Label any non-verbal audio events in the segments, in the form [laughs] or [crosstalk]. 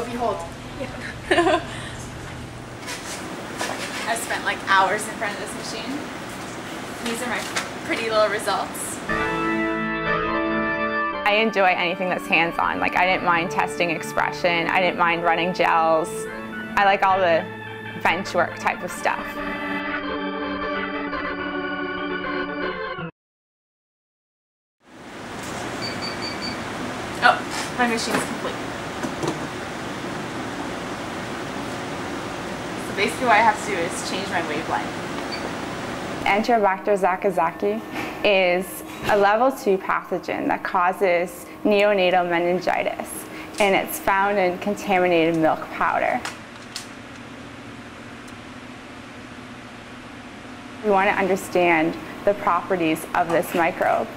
Oh, behold. [laughs] I've spent like hours in front of this machine. These are my pretty little results. I enjoy anything that's hands-on. Like I didn't mind testing expression. I didn't mind running gels. I like all the bench work type of stuff. Oh, my machine's complete. Basically what I have to do is change my wavelength. Enterobacter sakazakii is a level 2 pathogen that causes neonatal meningitis and it's found in contaminated milk powder. We want to understand the properties of this microbe,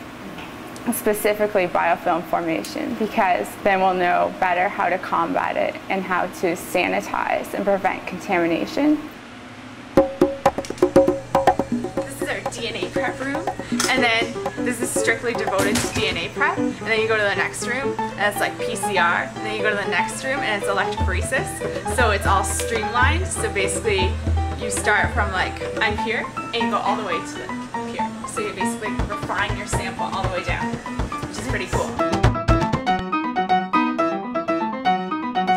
specifically biofilm formation, because then we'll know better how to combat it and how to sanitize and prevent contamination. This is our DNA prep room, and then this is strictly devoted to DNA prep. And then you go to the next room, and it's like PCR. And then you go to the next room, and it's electrophoresis. So it's all streamlined. So basically, you start from like, I'm here, and you go all the way to the here. So you basically your sample all the way down, which is pretty cool.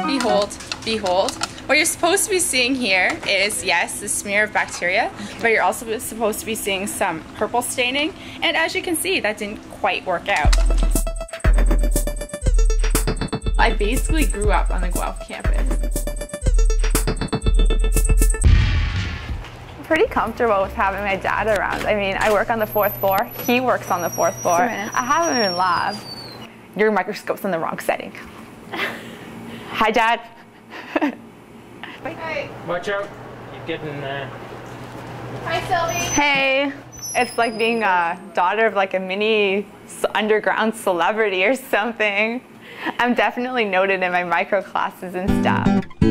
Behold, behold. What you're supposed to be seeing here is, yes, the smear of bacteria, but you're also supposed to be seeing some purple staining. And as you can see, that didn't quite work out. I basically grew up on the Guelph campus. Pretty comfortable with having my dad around. I mean, I work on the fourth floor. He works on the fourth floor. I have him in lab. Your microscope's in the wrong setting. [laughs] Hi, Dad. Hi. Watch out. You're getting uh Hi, Sylvie. Hey. It's like being a daughter of like a mini underground celebrity or something. I'm definitely noted in my micro classes and stuff.